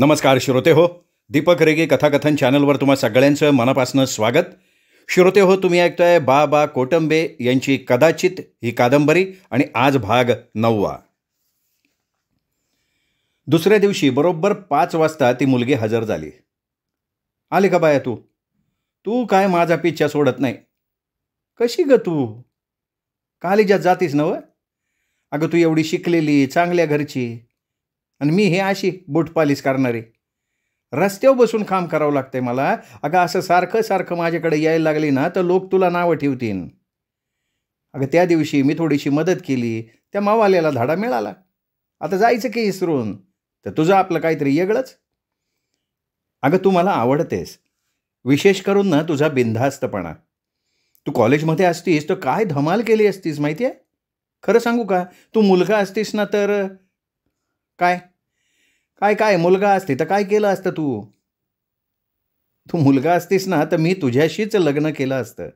नमस्कार श्रोते हो दीपक रेगे कथाकथन चॅनलवर तुम्हा सगळ्यांचं मनापासून स्वागत. श्रोते हो तुम्ही ऐकताय बा बा कोटंबे यांची कदाचित ही कादंबरी आणि आज भाग नववा. दुसऱ्या दिवशी बरोबर पाच वाजता ती मुलगी हजर झाली. आली का बाया तू? तू काय माझा पिच्छा सोडत नाही. कशी ग तू? कालिजात जातीस नव अगं तू एवढी शिकलेली चांगल्या घरची. आणि मी हे अशी बुटपालीस करणारी. रस्त्यावर बसून काम करावं लागतंय मला. अगं असं सारखं सारखं माझ्याकडे यायला लागली ना तर लोक तुला नावं ठेवतील. अगं त्या दिवशी मी थोडीशी मदत केली. त्या मावाल्याला धाडा मिळाला. आता जायचं की इसरून? तर तुझं आपलं काहीतरी येगळंच. अगं तू मला आवडतेस. विशेष करून ना तुझा बिनधास्तपणा. तू कॉलेजमध्ये असतीस तर काय धमाल केली असतीस माहिती आहे खरं सांगू का? तू मुलगा असतीस ना तर काय? काय काय मुलगा असते तर काय केलं असतं तू? तू मुलगा असतीस ना तर मी तुझ्याशीच लग्न केलं असतं.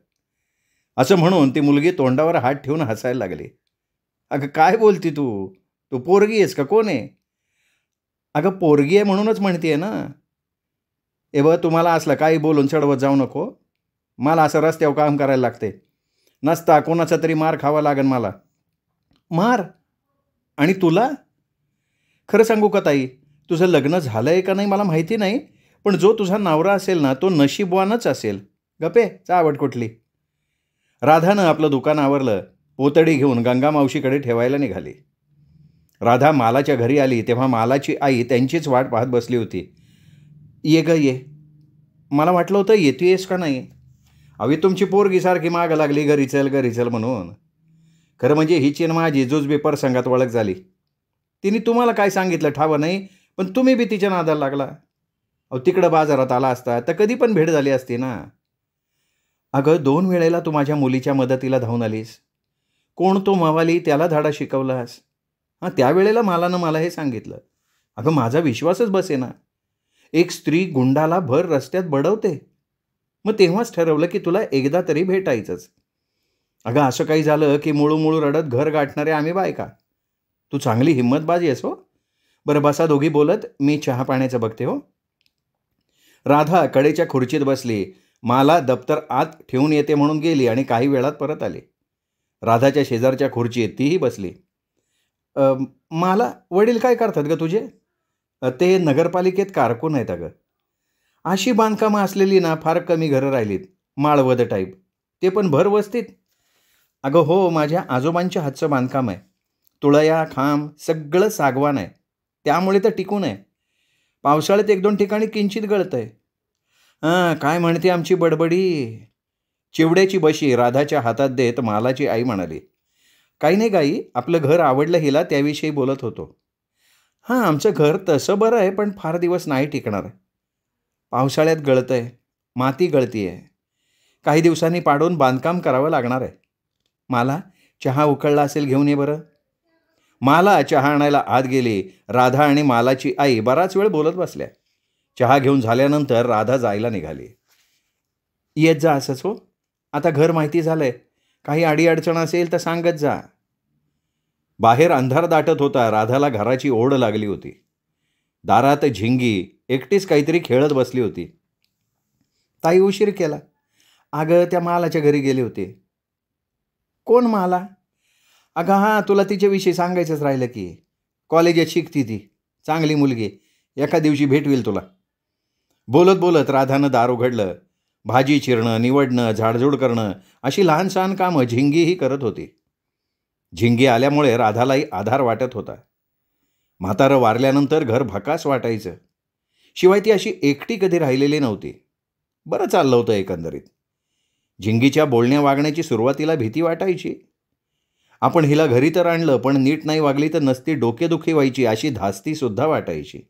असं म्हणून ती मुलगी तोंडावर हात ठेवून हसायला लागली. अगं काय बोलती तू? तू पोरगी आहेस का? कोण आहे? अगं पोरगी आहे म्हणूनच म्हणते ना. ए ब तुम्हाला असलं काही बोलून चढवत जाऊ नको. मला असं रस्त्यावर काम करायला लागते. नसता कोणाचा तरी मार खावा लागेल मला. मार? आणि तुला? खरं सांगू का ताई? तुझं लग्न झालं आहे का नाही मला माहिती नाही पण जो तुझा नवरा असेल ना तो नशीबवानच असेल. गपे चावट कुठली? राधानं आपलं दुकान आवरलं पोतडी घेऊन गंगा मावशीकडे ठेवायला निघाली. राधा मालाच्या घरी आली तेव्हा मालाची आई त्यांचीच वाट पाहत बसली होती. ये ग ये. मला वाटलं होतं येतेस का नाही? अवी तुमची पोरगी सारखी माग लागली घरी चल घरी चल म्हणून. खरं म्हणजे ही चीन माझी जुजबी संघात ओळख झाली. तिने तुम्हाला काय सांगितलं ठावं नाही? पण तुम्ही बी तिच्या नादाला लागला. अहो तिकडं बाजारात आला असता तर कधी पण भेट झाली असती ना. अगं दोन वेळेला तू माझ्या मुलीच्या मदतीला धावून आलीस. कोण तो मवाली त्याला धाडा शिकवलास हां त्यावेळेला मालानं मला हे सांगितलं. अगं माझा विश्वासच बसे ना एक स्त्री गुंडाला भर रस्त्यात बडवते. मग तेव्हाच ठरवलं की तुला एकदा तरी भेटायचंच. अगं असं काही झालं की मुळू मुळू रडत घर गाठणारे आम्ही बायका. तू चांगली हिंमतबाजी आहेस हो. बरं बसा दोघी बोलत मी चहा पाण्याचं बघते हो. राधा कडेच्या खुर्चीत बसली. मला दप्तर आत ठेवून येते म्हणून गेली आणि काही वेळात परत आली. राधाच्या शेजारच्या खुर्चीत तीही बसली. मला वडील काय करतात ग तुझे? ते नगरपालिकेत कारकून आहेत अगं. अशी बांधकामं असलेली ना फार कमी घरं राहिलीत. माळवद टाईप ते पण भर वस्तीत. अगं हो माझ्या आजोबांच्या हातचं बांधकाम आहे. तुळया खांब सगळं सागवान आहे. त्यामुळे तर टिकून आहे. पावसाळ्यात एक दोन ठिकाणी किंचित गळतं आहे हां काय म्हणते आमची बडबडी? चिवड्याची बशी राधाच्या हातात देत मालाची आई म्हणाली काही नाही गाई आपलं घर आवडलं हिला त्याविषयी बोलत होतो. हां आमचं घर तसं बरं आहे पण फार दिवस नाही टिकणार. पावसाळ्यात गळतं आहे माती गळती आहे काही दिवसांनी पाडून बांधकाम करावं लागणार आहे. मला चहा उकळला असेल घेऊन ये बरं. माला चहा आणायला आत गेली. राधा आणि मालाची आई बराच वेळ बोलत बसल्या. चहा घेऊन झाल्यानंतर राधा जायला निघाली. येत जा असंच हो. आता घर माहिती झालंय. काही अडीअडचण असेल तर सांगत जा. बाहेर अंधार दाटत होता. राधाला घराची ओढ लागली होती. दारात झिंगी एकटीच काहीतरी खेळत बसली होती. ताई उशीर केला. अगं त्या मालाच्या घरी गेले होते. कोण माला? अगं हां तुला तिच्याविषयी सांगायचंच राहिलं की कॉलेजात शिकती ती चांगली मुलगी. एका दिवशी भेट होईल तुला. बोलत बोलत राधानं दार उघडलं. भाजी चिरणं निवडणं झाडझूड करणं अशी लहान सहान कामं झिंगीही करत होती. झिंगी आल्यामुळे राधालाही आधार वाटत होता. म्हातारं वारल्यानंतर घर भकास वाटायचं. शिवाय ती अशी एकटी कधी राहिलेली नव्हती. बरं चाललं होतं एकंदरीत. झिंगीच्या बोलण्या वागण्याची सुरुवातीला भीती वाटायची. आपण हिला घरी तर आणलं पण नीट नाही वागली तर नसती डोकेदुखी व्हायची अशी धास्तीसुद्धा वाटायची.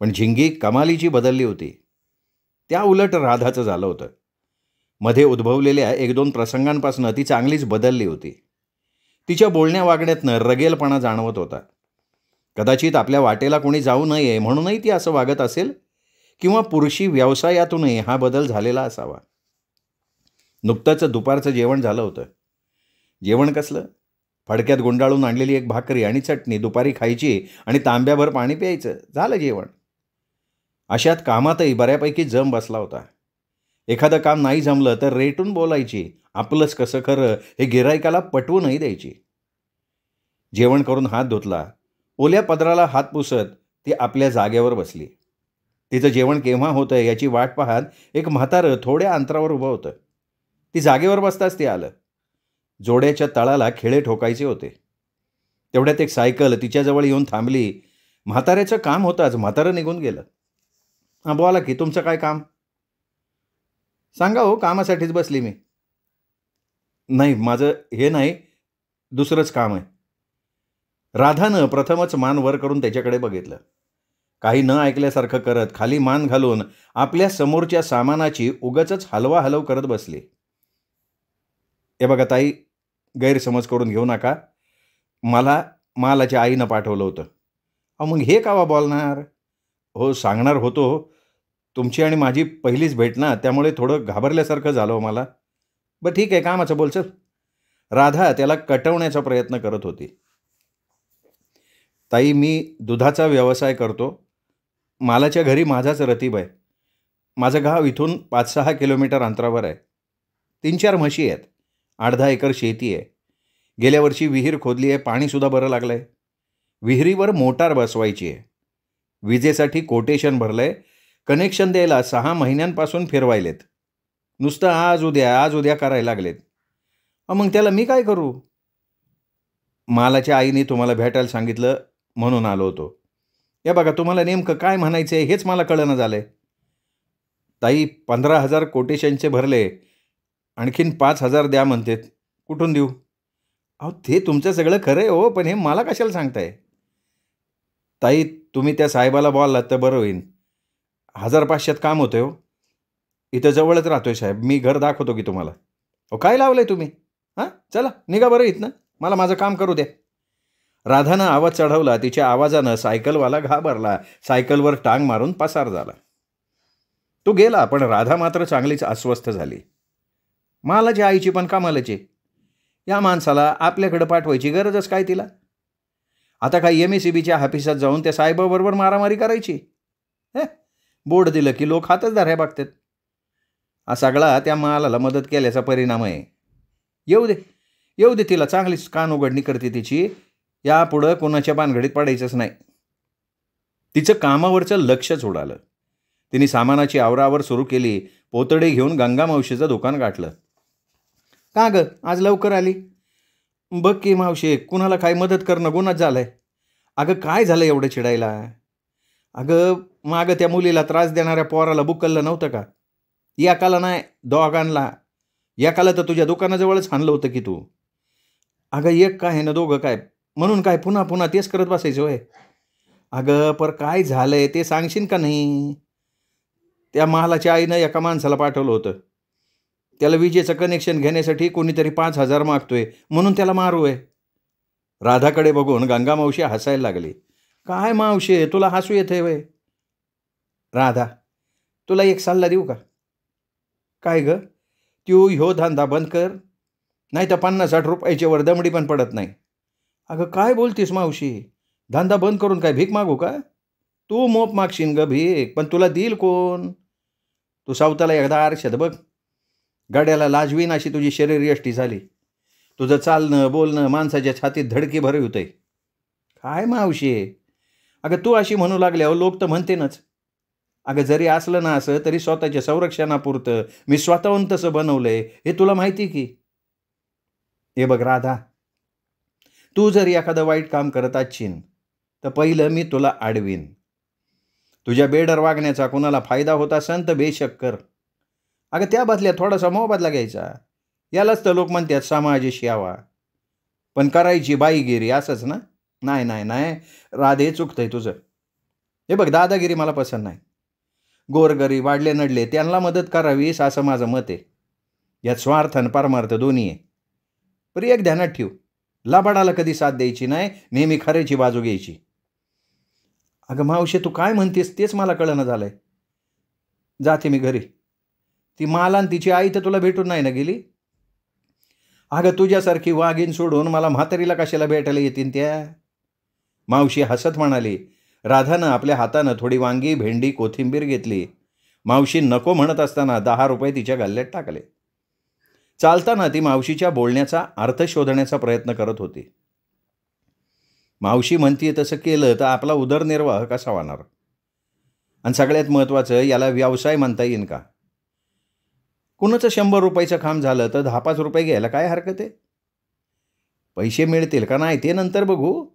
पण झिंगी कमालीची बदलली होती. त्या उलट राधाचं झालं होतं. मध्ये उद्भवलेल्या एक दोन प्रसंगांपासून ती चांगलीच बदलली होती. तिच्या बोलण्या वागण्यातनं रगेलपणा जाणवत होता. कदाचित आपल्या वाटेला कोणी जाऊ नये म्हणूनही ती असं वागत असेल किंवा पुरुषी व्यवसायातूनही हा बदल झालेला असावा. नुकतंच दुपारचं जेवण झालं होतं. जेवण कसलं? फडक्यात गुंडाळून आणलेली एक भाकरी आणि चटणी दुपारी खायची आणि तांब्याभर पाणी प्यायचं. झालं जेवण. अशात कामातही बऱ्यापैकी जम बसला होता. एखादं काम नाही जमलं तर रेटून बोलायची. आपलंच कसं खरं हे गिरायकाला पटवूनही द्यायची. जेवण करून हात धुतला. ओल्या पदराला हात पुसत ती आपल्या जागेवर बसली. तिचं जेवण केव्हा होतं याची वाट पाहत एक म्हातारं थोड्या अंतरावर उभं होतं. ती जागेवर बसताच ते आलं. जोड्याच्या तळाला खिळे ठोकायचे होते. तेवढ्यात एक सायकल तिच्याजवळ येऊन थांबली. म्हाताऱ्याचं काम होतंच म्हातारं निघून गेलं. हां बोला की तुमचं काय काम? सांगा हो कामासाठीच बसली मी. नाही माझं हे नाही दुसरंच काम आहे. राधानं प्रथमच मान वर करून त्याच्याकडे बघितलं. काही न ऐकल्यासारखं करत खाली मान घालून आपल्या समोरच्या सामानाची उगच हलवा हलव करत बसली. हे बघा ताई गैरसमज करून घेऊ नका. मला मालाच्या आईनं पाठवलं होतं. अहो मग हे कावा बोलणार? हो सांगणार होतो. तुमची आणि माझी पहिलीच भेट ना त्यामुळे थोडं घाबरल्यासारखं झालं हो मला. बरं ठीक आहे कामाचं बोलचं राधा त्याला कटवण्याचा प्रयत्न करत होती. ताई मी दुधाचा व्यवसाय करतो. मालाच्या घरी माझाच रतीब आहे. माझं गाव इथून पाच सहा किलोमीटर अंतरावर आहे. तीन चार म्हशी आहेत. आठ दहा एकर शेती आहे. गेल्या वर्षी विहीर खोदली आहे पाणीसुद्धा बरं लागलं आहे विहिरीवर मोटार बसवायची आहे. विजेसाठी कोटेशन भरलं आहे कनेक्शन द्यायला सहा महिन्यांपासून फिरवायलेत. नुसतं आज उद्या आज उद्या करायला लागलेत. मग त्याला मी काय करू? मालाच्या आईने तुम्हाला भेटायला सांगितलं म्हणून आलो होतो. या बघा तुम्हाला नेमकं काय म्हणायचं आहे हेच मला कळणं झालं आहे ताई पंधरा हजार कोटेशनचे भरले. आणखीन पाच हजार द्या म्हणतेत कुठून देऊ? अहो ते तुमचं सगळं खरं आहे हो पण हे मला कशाला सांगताय? ताई तुम्ही त्या साहेबाला बोललात तर बरं होईन. हजार पाचशेत काम होतं हो. इथं जवळच राहतोय साहेब. मी घर दाखवतो की तुम्हाला. अहो काय लावलं आहे तुम्ही? हां चला निघा बरं इथनं. मला माझं काम करू द्या. राधानं आवाज चढवला. तिच्या आवाजानं सायकलवाला घाबरला. सायकलवर टांग मारून पसार झाला. तो गेला पण राधा मात्र चांगलीच अस्वस्थ झाली. मालाची आईची पण कामालाची. या माणसाला आपल्याकडं पाठवायची गरजच काय तिला? आता काय एम एस सी बीच्या ऑफिसात जाऊन त्या साहेबाबरोबर मारामारी करायची. हे? बोर्ड दिलं की लोक हातच धराय बघतात. हा सगळा त्या मालाला मदत केल्याचा परिणाम आहे. येऊ दे. येऊ दे तिला. चांगलीच कान उघडणी करते तिची. यापुढं कोणाच्या बानगडीत पडायचंच नाही. तिचं कामावरचं लक्षच उडालं. तिने सामानाची आवरावर सुरू केली. पोतडे घेऊन गंगा मावशीचं दुकान गाठलं. का ग? आज लवकर आली? बघ की मावशे कुणाला काय मदत करणं गुन्हाच आहे अगं काय झालं एवढं चिडायला? अगं मागं त्या मुलीला त्रास देणाऱ्या पोराला बुकललं नव्हतं का? याकाला नाही दोघांना. याकाला तर तुझ्या दुकानाजवळच आणलं होतं की तू. अगं एक काय ना दोघं काय? म्हणून काय पुन्हा पुन्हा तेच करत बसायचं होय? अगं पर काय झालं आहे ते सांगशील का नाही? त्या महालाच्या आईनं एका माणसाला पाठवलं होतं. त्याला विजेचं कनेक्शन घेण्यासाठी कोणीतरी पाच हजार मागतोय म्हणून त्याला मारू आहे राधाकडे बघून गंगा मावशी हसायला लागली. काय मावशी तुला हसू येते वय. राधा तुला एक सल्ला देऊ का? काय ग? तू ह्यो धंदा बंद कर नाही तर पन्नास साठ रुपयाची वर्दमडी पण पडत नाही. अगं काय बोलतीस मावशी? धंदा बंद करून काय भीक मागू का? तू मोप मागशील ग भीक पण तुला देईल कोण? तू सावताला एकदा आरशात बघ. गाड्याला लाजवीन अशी तुझी शरीरयष्टी झाली. तुझं चालणं बोलणं माणसाच्या छातीत धडकी भरवी होते काय मावशी अगं तू अशी म्हणू लागल्यावर लोक तर म्हणतेनच. अगं जरी असलं ना असं तरी स्वतःच्या संरक्षणापुरतं मी स्वतःहून तसं आहे हे तुला माहिती की? हे बघ राधा तू जर एखादं वाईट काम करत असशीन तर पहिलं मी तुला आडवीन. तुझ्या बेडर वागण्याचा कुणाला फायदा होत असेल तर बेशक कर. अगं त्या बदल्यात थोडासा मोबदला घ्यायचा. यालाच तर लोक म्हणतात समाजेशी यावा पण करायची बाईगिरी असंच ना? नाही नाही नाही. राधे चुकतंय तुझं. हे बघ दादागिरी मला पसंत नाही. गोरगरी वाढले नडले त्यांना मदत करावीस असं माझं मत आहे. यात स्वार्थ आणि परमार्थ दोन्ही आहे. पण एक ध्यानात ठेव लाबाडाला कधी साथ द्यायची नाही नेहमी खऱ्याची बाजू घ्यायची. अगं मावशी तू काय म्हणतेस तेच मला कळणं झालं आहे जाते मी घरी. ती माला आणि तिची आई तर तुला भेटून नाही ना गेली? अगं तुझ्यासारखी वाघीन सोडून मला म्हातारीला कशाला भेटायला येतील त्या? मावशी हसत म्हणाली राधानं आपल्या हातानं थोडी वांगी भेंडी कोथिंबीर घेतली. मावशी नको म्हणत असताना दहा रुपये तिच्या गल्ल्यात टाकले. चालताना ती मावशीच्या बोलण्याचा अर्थ शोधण्याचा प्रयत्न करत होती. मावशी म्हणतीये तसं केलं तर आपला उदरनिर्वाह कसा होणार आणि सगळ्यात महत्त्वाचं याला व्यवसाय म्हणता येईन का? कुणाचं शंभर रुपयाचं काम झालं तर दहा पाच रुपये घ्यायला काय हरकत आहे? पैसे मिळतील का नाही ते नंतर बघू.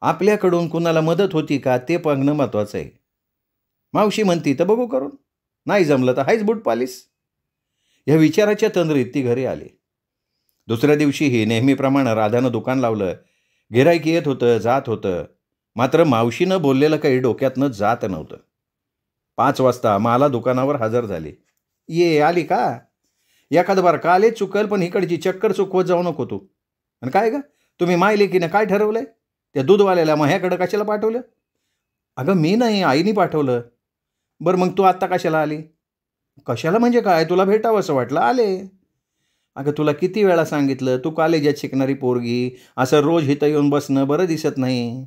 आपल्याकडून कुणाला मदत होती का ते बघणं महत्त्वाचं आहे. मावशी म्हणती तर बघू करून. नाही जमलं तर हायच बूट पालीस. या विचाराच्या तंद्रीत ती घरी आली. दुसऱ्या दिवशीही नेहमीप्रमाणे राधानं दुकान लावलं. गिराईक येत होतं जात होतं. मात्र मावशीनं बोललेलं काही डोक्यातनं जात नव्हतं. पाच वाजता माला दुकानावर हजर झाली. ये आली का? एखादं बार आले चुकल पण इकडची चक्कर चुकवत जाऊ नको तू. आणि काय का तुम्ही मायले की काय आहे त्या दूधवाल्याला मग ह्याकडं कशाला पाठवलं? अगं मी नाही आईनी पाठवलं. बरं मग तू आत्ता कशाला आली? कशाला म्हणजे काय? तुला भेटावं असं वाटलं? आले. अगं तुला किती वेळा सांगितलं तू कॉलेजात शिकणारी पोरगी असं रोज इथं येऊन बसणं बरं दिसत नाही.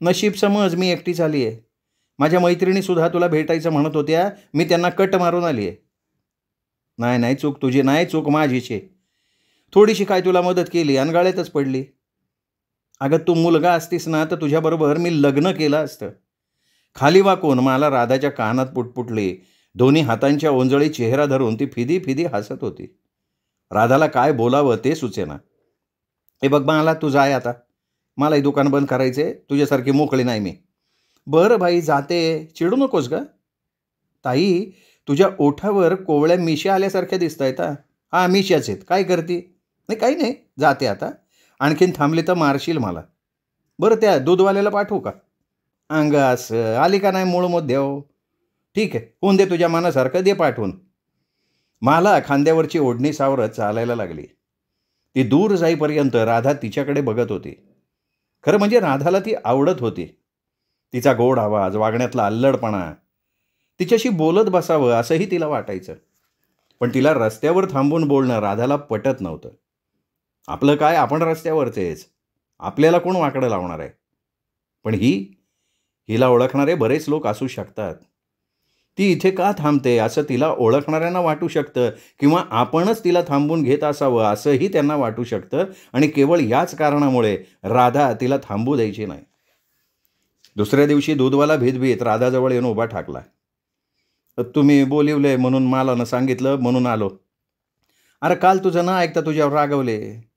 नशीब समज मी एकटी झाली आहे माझ्या मैत्रिणीसुद्धा तुला भेटायचं म्हणत होत्या मी त्यांना कट मारून आली आहे नाही नाही चूक तुझी नाही चूक माझीचे थोडीशी काय तुला मदत केली? अनगाळ्यातच पडली. अगं तू मुलगा असतीस ना तर तुझ्याबरोबर मी लग्न केलं असतं. खाली वाकून मला राधाच्या कानात पुटपुटली दोन्ही हातांच्या ओंजळी चेहरा धरून ती फिदी फिदी हसत होती. राधाला काय बोलावं ते सुचेना. हे बघ मला तू जाय आता. मलाही दुकान बंद करायचे तुझ्यासारखी मोकळी नाही मी. बरं भाई जाते. चिडू नकोस ग. ताई तुझ्या ओठावर कोवळ्या मिशा आल्यासारख्या दिसत आहेत हां मिशाच आहेत. काय करते? नाही काही नाही. जाते आता. आणखीन थांबले तर मारशील मला. बरं त्या दूधवाल्याला पाठवू का? अंग असं. आली का नाही मूळ मुद्द्याव हो? ठीक आहे. होऊन दे तुझ्या मनासारखं. दे पाठवून. मला खांद्यावरची ओढणी सावरत चालायला लागली. ती दूर जाईपर्यंत राधा तिच्याकडे बघत होती. खरं म्हणजे राधाला ती आवडत होती. तिचा गोड आवाज वागण्यातला अल्लडपणा तिच्याशी बोलत बसावं असंही तिला वाटायचं. पण तिला रस्त्यावर थांबून बोलणं राधाला पटत नव्हतं. आपलं काय? आपण रस्त्यावरचेच आपल्याला कोण वाकडं लावणार आहे? पण ही हिला ओळखणारे बरेच लोक असू शकतात. ती इथे का थांबते असं तिला ओळखणाऱ्यांना वाटू शकतं किंवा आपणच तिला थांबून घेत असावं असंही त्यांना वाटू शकतं आणि केवळ याच कारणामुळे राधा तिला थांबू द्यायची नाही. दुसऱ्या दिवशी दूधवाला भीत राधाजवळ येऊन उभा ठाकला. तुम्ही बोलिवले म्हणून मालानं सांगितलं म्हणून आलो. अरे काल तुझं ना ऐकता तुझ्यावर रागवले.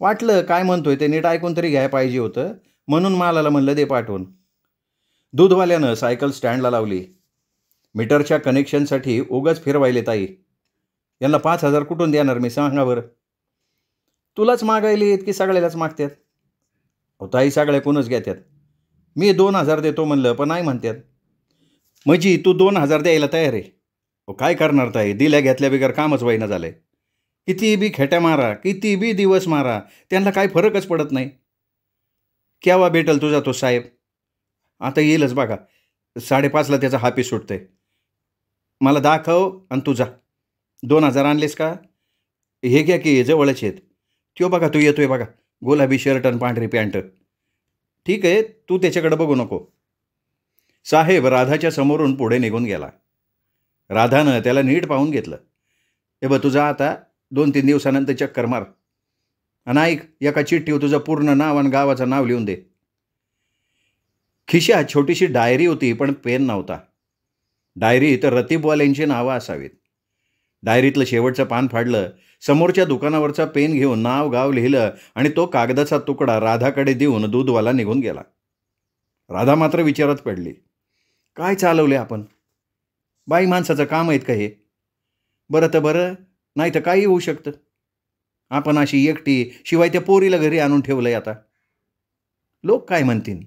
वाटलं काय म्हणतोय ते नीट ऐकून तरी घ्याय पाहिजे होतं म्हणून मालाला म्हणलं दे पाठवून. दूधवाल्यानं सायकल स्टँडला लावली. मीटरच्या कनेक्शनसाठी उगाच फिरवायले ताई. यांना पाच हजार कुठून देणार मी सांगा बरं. तुलाच मागायले की सगळ्यालाच मागतात अहो ताई सगळ्या कोणच घेतात मी दोन हजार देतो म्हणलं पण नाही म्हणतात म्हजी तू दोन हजार द्यायला तयार आहे. अहो काय करणार ताई? दिल्या घेतल्या बिगर कामच वाईना झालं आहे किती बी खेट्या मारा किती बी दिवस मारा त्यांना काय फरकच पडत नाही. केव्हा भेटल तुझा तो साहेब? आता येईलच बघा. साडेपाचला त्याचा हापी सुटतंय. मला दाखव आणि तुझा दोन हजार आणलेस का? हे घ्या की जवळच आहेत. त्यो बघा तू येतोय बघा. गुलाबी शर्ट आणि पांढरी पॅन्ट. ठीक आहे तू त्याच्याकडे बघू नको. साहेब राधाच्या समोरून पुढे निघून गेला. राधानं त्याला नीट पाहून घेतलं. हे बघ तुझा आता दोन तीन दिवसानंतर चक्कर मार. आणि ऐक एका चिठ्ठीवर तुझं पूर्ण नाव आणि गावाचं नाव लिहून दे. खिशात छोटीशी डायरी होती पण पेन नव्हता. डायरी तर रतीबवाल्यांची नावं असावीत. डायरीतलं शेवटचं पान फाडलं समोरच्या दुकानावरचा पेन घेऊन नाव गाव लिहिलं आणि तो कागदाचा तुकडा राधाकडे देऊन दूधवाला निघून गेला. राधा मात्र विचारात पडली. काय चालवले आपण? बाई माणसाचं काम आहेत का हे? बरं तर बरं नाही तर काही होऊ शकतं. आपण अशी एकटी शिवाय त्या पोरीला घरी आणून ठेवलं आहे आता. लोक काय म्हणतील?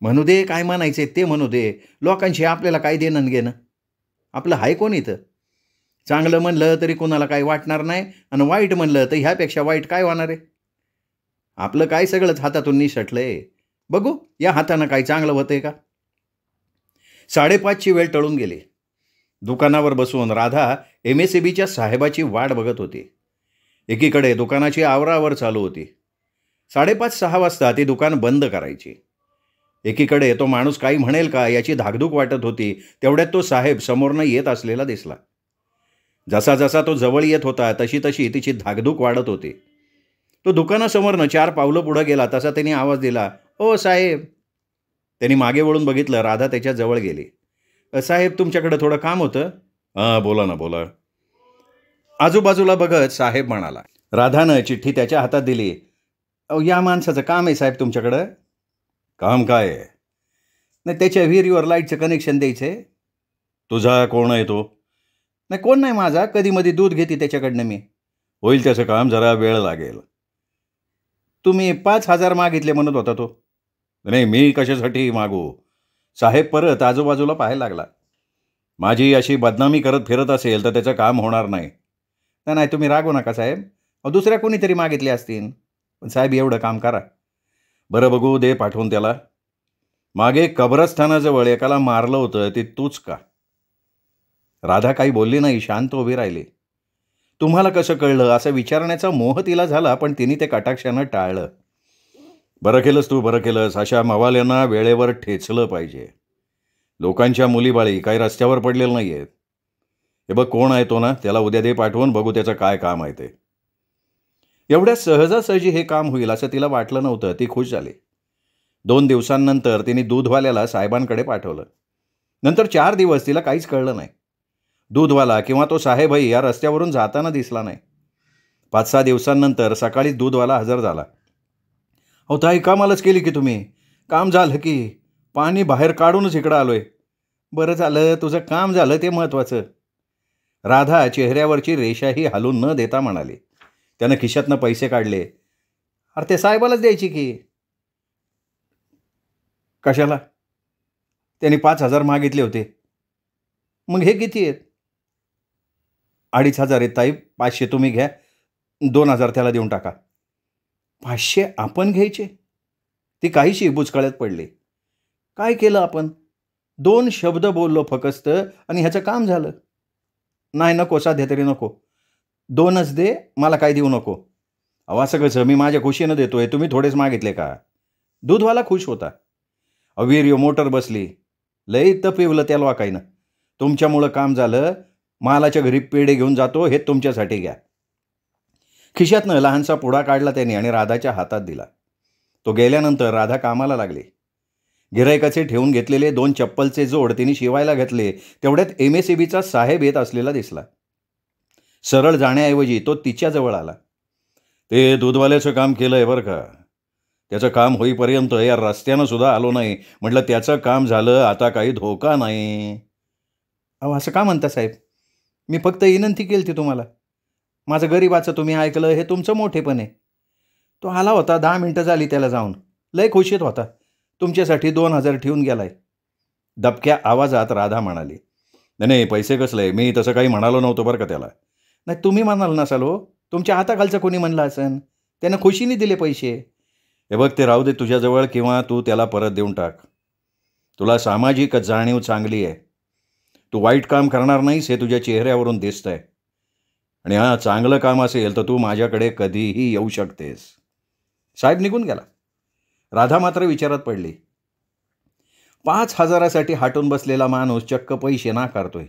म्हणू दे काय म्हणायचे ते म्हणू दे. लोकांशी आपल्याला काय देणं घेणं? आपलं हाय कोण इथं? चांगलं म्हणलं तरी कोणाला काही वाटणार नाही आणि वाईट म्हणलं तर ह्यापेक्षा वाईट काय होणार आहे? आपलं काय सगळंच हातातून निसटलं आहे बघू या हातानं काही चांगलं होतं आहे का? साडेपाचची वेळ टळून गेली. दुकानावर बसून राधा एम एस सी बीच्या साहेबाची वाट बघत होती. एकीकडे दुकानाची आवरावर चालू होती. साडेपाच सहा वाजता ती दुकान बंद करायची. एकीकडे तो माणूस काही म्हणेल का याची धाकधूक वाटत होती तेवढ्यात तो साहेब समोरनं येत असलेला दिसला. जसा जसा तो जवळ येत होता तशी तशी तिची धाकधूक वाढत होती. तो दुकानासमोरनं चार पावलं पुढं गेला तसा त्याने आवाज दिला ओ साहेब त्यांनी मागे वळून बघितलं राधा त्याच्याजवळ गेली. साहेब तुमच्याकडं थोडं काम होतं? हां बोला ना बोला. आजूबाजूला बघत साहेब म्हणाला राधानं चिठ्ठी त्याच्या हातात दिली. अहो या माणसाचं काम आहे साहेब तुमच्याकडं? काम काय आहे? नाही त्याच्या विहिरीवर लाईटचं कनेक्शन द्यायचं आहे तुझा कोण आहे तो? नाही कोण नाही माझा. कधी दूध घेते त्याच्याकडनं मी. होईल त्याचं काम जरा वेळ लागेल. तुम्ही पाच हजार मागितले म्हणत होता तो. नाही मी कशासाठी मागू? साहेब परत आजूबाजूला पाहायला लागला. माझी अशी बदनामी करत फिरत असेल तर त्याचं काम होणार नाही. नाही नाही तुम्ही रागू नका साहेब. दुसऱ्या कोणीतरी मागितले असतील. पण साहेब एवढं काम करा. बरं बघू दे पाठवून त्याला. मागे कब्रस्थानाजवळ एकाला मारलं होतं ते तूच का? राधा काही बोलली नाही शांत उभी राहिली. तुम्हाला कसं कळलं? असं विचारण्याचा मोह तिला झाला पण तिने ते कटाक्षानं टाळलं. बरं केलंस तू बरं केलंस. अशा मवाल्यांना वेळेवर ठेचलं पाहिजे. लोकांच्या मुलीबाळी काही रस्त्यावर पडलेलं नाही आहेत हे बघ कोण आहे तो ना? त्याला उद्या दे पाठवून बघू त्याचं काय काम आहे ते. एवढ्या सहजासहजी हे काम होईल असं तिला वाटलं नव्हतं. ती खुश झाली. दोन दिवसांनंतर तिने दूधवाल्याला साहेबांकडे पाठवलं. नंतर चार दिवस तिला काहीच कळलं नाही. दूधवाला किंवा तो साहेबही या रस्त्यावरून जाताना दिसला नाही. पाच सहा दिवसांनंतर सकाळीच दूधवाला हजर झाला. अहो ताई कामालाच केली की तुम्ही? काम झालं की पाणी बाहेर काढूनच इकडं आलोय. बरं झालं तुझं काम झालं ते महत्त्वाचं राधा चेहऱ्यावरची रेषाही हलून न देता म्हणाली. त्यानं खिशातनं पैसे काढले. अरे ते साहेबालाच द्यायची की? कशाला? त्यांनी पाच हजार मागितले होते. मग हे किती आहेत? अडीच हजार आहेत ताई. पाचशे तुम्ही घ्या. दोन हजार त्याला देऊन टाका. पाचशे आपण घ्यायचे? ती काहीशी बुचकाळ्यात पडली. काय केलं आपण? दोन शब्द बोललो फकस्त आणि ह्याचं काम झालं. नाही नको साध्या तरी नको. दोनच दे मला काय देऊ नको. अहो सगळं मी माझ्या खुशीनं देतोय तुम्ही थोडेच मागितले का? दूधवाला खुश होता. अवीर्य मोटर बसली. लई तपिवलं त्या लोकाईनं. तुमच्यामुळं काम झालं मालाच्या घरी पेढे घेऊन जातो हे तुमच्यासाठी घ्या. खिशातनं लहानसा पुडा काढला त्याने आणि राधाच्या हातात दिला. तो गेल्यानंतर राधा कामाला लागली. गिरायकाचे ठेवून घेतलेले दोन चप्पलचे जोड तिने शिवायला घेतले तेवढ्यात एम एस बीचा साहेब येत असलेला दिसला. सरळ जाण्याऐवजी तो तिच्याजवळ आला. ते दूधवाल्याचं काम केलं आहे बरं का? त्याचं काम होईपर्यंत या रस्त्यानं सुद्धा आलो नाही. म्हटलं त्याचं काम झालं आता काही धोका नाही. अहो असं का म्हणता साहेब? मी फक्त विनंती केली ती तुम्हाला. माझं गरीबाचं तुम्ही ऐकलं हे तुमचं मोठेपण आहे. तो आला होता दहा मिनटं झाली त्याला जाऊन. लय खुशीत होता. तुमच्यासाठी दोन हजार ठेवून गेलाय. दबक्या आवाजात राधा म्हणाली नाही नाही पैसे कसले? मी तसं काही म्हणालो नव्हतो बरं का त्याला. नाही तुम्ही म्हणाल नसाल हो तुमच्या हाताखालचं कोणी म्हणलं असन? त्यानं खुशीने दिले पैसे. हे बघ ते राहू दे तुझ्याजवळ किंवा तू त्याला परत देऊन टाक. तुला सामाजिक जाणीव चांगली आहे. तू वाईट काम करणार नाहीस हे तुझ्या चेहऱ्यावरून दिसत आहे आणि हां चांगलं काम असेल तर तू माझ्याकडे कधीही येऊ शकतेस. साहेब निघून गेला. राधा मात्र विचारात पडली. पाच हजारासाठी हाटून बसलेला माणूस चक्क पैसे नाकारतोय.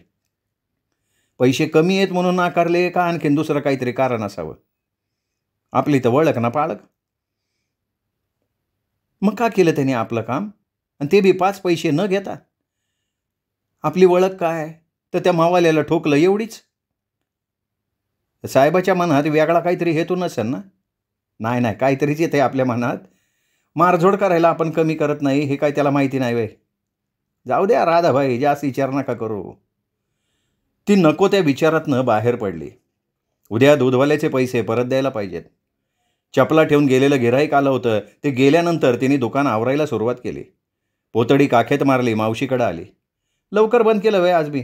पैसे कमी आहेत म्हणून नाकारले का आणखीन दुसरं काहीतरी कारण असावं? आपली तर वळख ना पाळक मग का केलं त्याने आपलं काम? आणि ते बी पाच पैसे न घेता? आपली वळख काय? तर त्या मावाल्याला ठोकलं एवढीच. साहेबाच्या मनात वेगळा काहीतरी हेतू नसेल ना? नाही नाही काहीतरीच येते आपल्या मनात. मारझोड करायला आपण कमी करत नाही हे काय त्याला माहिती नाही वे जाऊ द्या राधाभाई जास्त विचार नका करू. ती नको त्या विचारातनं बाहेर पडली. उद्या दूधवाल्याचे पैसे परत द्यायला पाहिजेत. चपला ठेवून गेलेलं गिराईक आलं होतं. ते गेल्यानंतर तिने दुकान आवरायला सुरुवात केली. पोतडी काखेत मारली मावशीकडं आली. लवकर बंद केलं वय आज मी.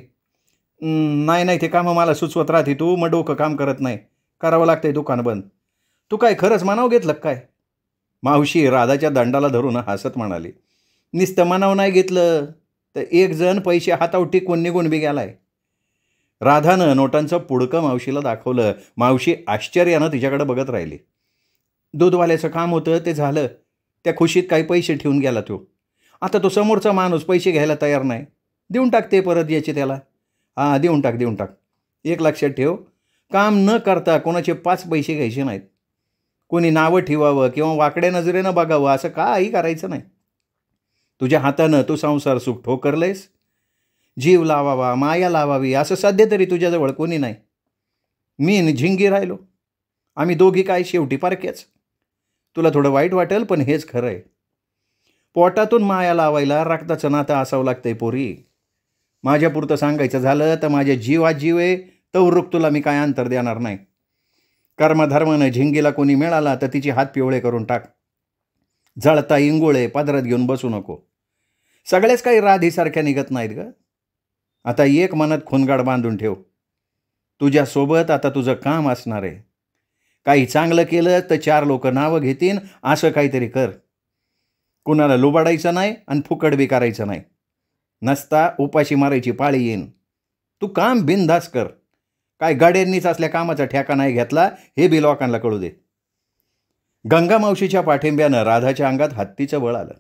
नाही नाही ते कामं मला सुचवत राहते तू. मग डोकं काम करत नाही. करावं लागतंय दुकान बंद. तू काय खरंच मानाव घेतलं काय? मावशी राधाच्या दंडाला धरून हसत म्हणाली. नुसतं मानाव नाही घेतलं. तर एक जण पैसे हातावर टिकून निघून बी गेलाय. राधानं नोटांचं पुडकं मावशीला दाखवलं. मावशी आश्चर्यानं तिच्याकडे बघत राहिली. दूधवाल्याचं काम होतं ते झालं. त्या खुशीत काही पैसे ठेवून गेला तो. आता तो समोरचा माणूस पैसे घ्यायला तयार नाही. देऊन टाकते परत याचे त्याला. हां देऊन टाक देऊन टाक. एक लक्षात ठेव काम न करता कोणाचे पाच पैसे घ्यायचे नाहीत. कोणी नावं ठेवावं किंवा वाकड्या नजरेनं बघावं असं काही करायचं नाही. तुझ्या हातानं तू संसार सुख ठोकरलेस जीव लावावा माया लावावी असं सध्या तरी तुझ्याजवळ कोणी नाही. मी न झिंगी राहिलो. आम्ही दोघी काय शेवटी पारख्याच तुला थोडं वाईट वाटेल पण हेच खरं आहे पोटातून माया लावायला रक्ताचं नातं असावं लागतंय पोरी. माझ्यापुरतं सांगायचं झालं तर माझ्या जीवा जीव आहे तवरुक तुला मी काय अंतर देणार नाही. कर्मधर्मानं झिंगीला कोणी मिळाला तर तिची हात पिवळे करून टाक. जळता इंगोळे पदरात घेऊन बसू नको. सगळेच काही राधीसारख्या निघत नाहीत ग. आता एक मनात खुनगाड बांधून ठेव. तुझ्यासोबत आता तुझं काम असणार आहे. काही चांगलं केलं तर चार लोक नावं घेतील असं काहीतरी कर. कुणाला लुबाडायचं नाही आणि फुकट बी करायचं नाही. नसता उपाशी मारायची पाळी येईन. तू काम बिनधास कर. काय गाड्यांनीच असल्या कामाचा ठेका नाही घेतला हे बी लोकांना कळू दे. गंगा मावशीच्या पाठिंब्यानं राधाच्या अंगात हत्तीचं बळ आलं.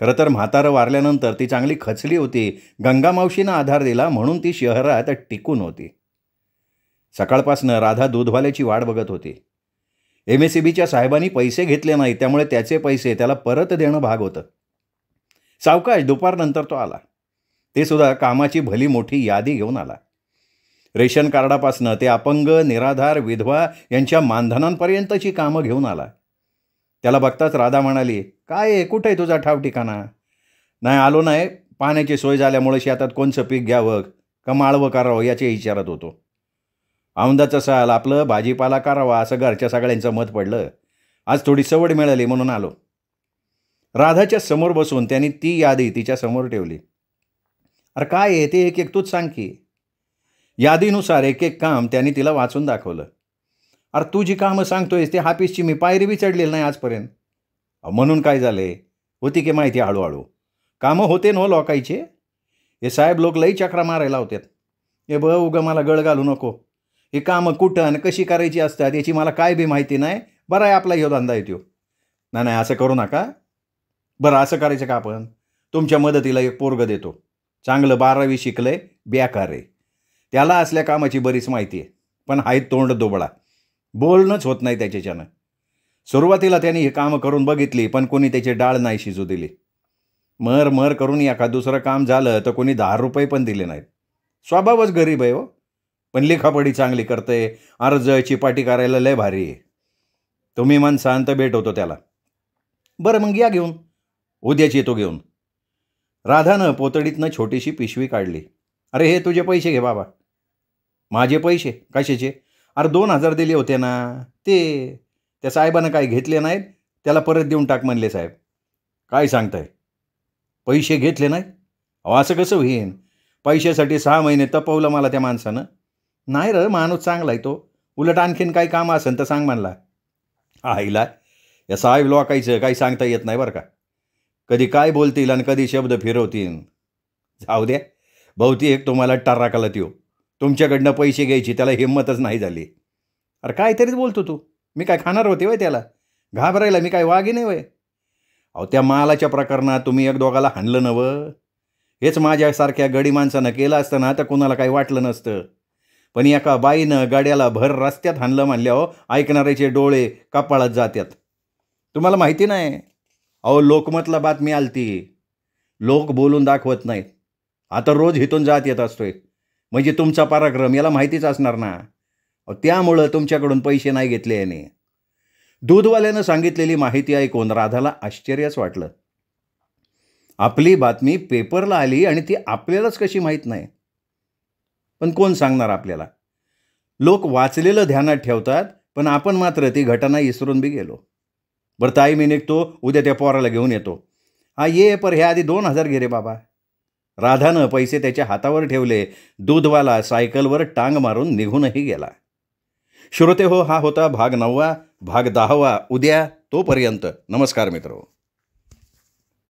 खरं तर म्हातारं वारल्यानंतर ती चांगली खचली होती. गंगा मावशीनं आधार दिला म्हणून ती शहरात टिकून होती. सकाळपासनं राधा दूधवाल्याची वाट बघत होती. एम एस सी बीच्या साहेबांनी पैसे घेतले नाही त्यामुळे त्याचे पैसे त्याला परत देणं भाग होतं. सावकाश दुपारनंतर तो आला. ते सुद्धा कामाची भली मोठी यादी घेऊन आला. रेशन कार्डापासनं ते अपंग निराधार विधवा यांच्या मानधनांपर्यंतची कामं घेऊन आला. त्याला बघताच राधा म्हणाली काय आहे? कुठे आहे तुझा ठाव ठिकाणा? नाही आलो नाही. पाण्याची सोय झाल्यामुळे शेतात कोणचं पीक घ्यावं का माळवं करावं याचे विचारत होतो. औंदाचं साल आपलं भाजीपाला करावा असं घरच्या सगळ्यांचं मत पडलं. आज थोडी सवड मिळाली म्हणून आलो. राधाच्या समोर बसून त्यांनी ती यादी तिच्या समोर ठेवली. अरे काय आहे ते एक एक तूच सांग की. यादीनुसार एक एक काम त्यांनी तिला वाचून दाखवलं. अरे तू जी कामं सांगतोयस ते हापीसची मी पायरी बी चढलेली नाही आजपर्यंत. म्हणून काय झाले? होती की माहिती हळूहळू. कामं होते नो हो लोकायचे हे साहेब लोक लई चक्रा मारायला होत्यात हे ब उगं मला गळ घालू नको. हे कामं कुठं आणि कशी करायची असतात याची मला काय बी माहिती नाही. बरं आहे आपला ह्यो धंदा येतो नाही नाही असं करू नका. बरं असं करायचं का आपण? तुमच्या मदतीला एक पोरगं देतो. चांगलं बारावी शिकलंय बेकार आहे. त्याला असल्या कामाची बरीच माहिती आहे पण हाय तोंड दोबळा. बोलणंच होत नाही त्याच्याच्यानं. सुरुवातीला त्यांनी हे कामं करून बघितली पण कोणी त्याची डाळ नाही शिजू दिली. मर मर करून एखाद दुसरं काम झालं तर कोणी दहा रुपये पण दिले नाहीत. स्वभावच गरीब आहे हो. पण लिखापडी चांगली करते अर्ज चिपाटी करायला लय भारी आहे. तुम्ही मन शांत भेट होतो त्याला. बरं मग या घेऊन. उद्याच येतो घेऊन. राधानं पोतडीतनं छोटीशी पिशवी काढली. अरे हे तुझे पैसे घे बाबा. माझे पैसे? कशाचे? अरे दोन हजार दिले होते ना. ते त्या साहेबानं काय घेतले नाहीत. त्याला परत देऊन टाक म्हणले साहेब. काय सांगताय? पैसे घेतले नाहीत? अहो असं कसं होईन? पैशासाठी सहा महिने तपवलं मला त्या माणसानं. नाही र माणूस चांगला आहे तो. उलट आणखीन काही काम असेल तर सांग म्हणला. आईला या साहेब लोकायचं काही सांगता येत नाही बरं का. कधी काय बोलतील आणि कधी शब्द फिरवतील. जाऊ द्या. भोवती एक तुम्हाला टर्राकाला त्यो तुमच्याकडनं पैसे घ्यायची त्याला हिंमतच नाही झाली. अरे काहीतरीच बोलतो तू. मी काय खाणार होते वय त्याला? घाबरायला मी काय वागी नाही वय? अहो त्या मालाच्या प्रकरणात तुम्ही एक दोघाला हाणलं नवं हेच माझ्यासारख्या गडी माणसानं केलं असतं ना तर कोणाला काही वाटलं नसतं. पण एका बाईनं गाड्याला भर रस्त्यात हाणलं म्हणल्यावर ऐकणाऱ्याचे डोळे कपाळात जात्यात. तुम्हाला माहिती नाही. अहो लोकमतला बातमी आलती. लोक बोलून दाखवत नाहीत. आता रोज हिथून जात येत असतोय. म्हणजे तुमचा पराक्रम याला माहितीच असणार ना. त्यामुळं तुमच्याकडून पैसे नाही घेतले याने. दूधवाल्यानं सांगितलेली माहिती ऐकून राधाला आश्चर्यच वाटलं. आपली बातमी पेपरला आली आणि ती आपल्यालाच कशी माहीत नाही? पण कोण सांगणार आपल्याला? लोक वाचलेलं ध्यानात ठेवतात पण आपण मात्र ती घटना इसरून बी गेलो. बरं ताई मी निघतो उद्या त्या पोराला घेऊन येतो. हा ये पर ह्या आधी दोन हजार घे रे बाबा. राधानं पैसे त्याच्या हातावर ठेवले दूधवाला सायकलवर टांग मारून निघूनही गेला. श्रोते हो हा होता भाग नववा भाग दहावा उद्या तोपर्यंत. नमस्कार मित्र.